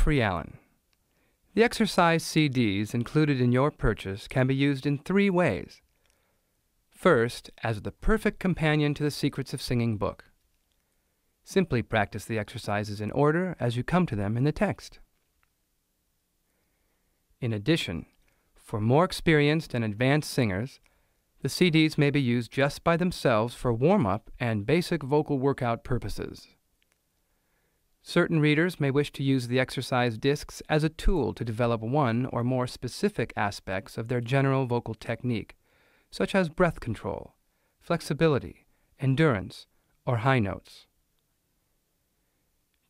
Priallen. The exercise CDs included in your purchase can be used in three ways. First, as the perfect companion to the Secrets of Singing book. Simply practice the exercises in order as you come to them in the text. In addition, for more experienced and advanced singers, the CDs may be used just by themselves for warm-up and basic vocal workout purposes. Certain readers may wish to use the exercise discs as a tool to develop one or more specific aspects of their general vocal technique, such as breath control, flexibility, endurance, or high notes.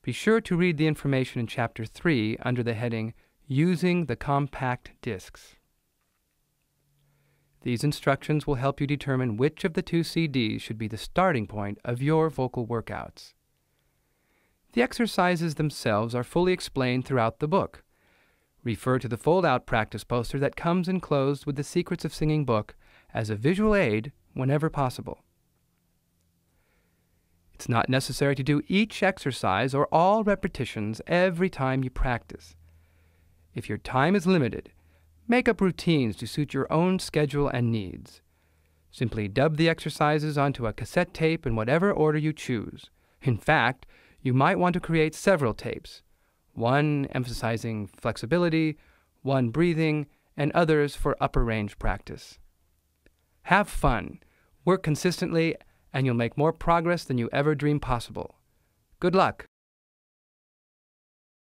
Be sure to read the information in Chapter 3 under the heading Using the Compact Discs. These instructions will help you determine which of the two CDs should be the starting point of your vocal workouts. The exercises themselves are fully explained throughout the book. Refer to the fold-out practice poster that comes enclosed with the Secrets of Singing book as a visual aid whenever possible. It's not necessary to do each exercise or all repetitions every time you practice. If your time is limited, make up routines to suit your own schedule and needs. Simply dub the exercises onto a cassette tape in whatever order you choose. In fact, you might want to create several tapes, one emphasizing flexibility, one breathing, and others for upper range practice. Have fun, work consistently, and you'll make more progress than you ever dreamed possible. Good luck!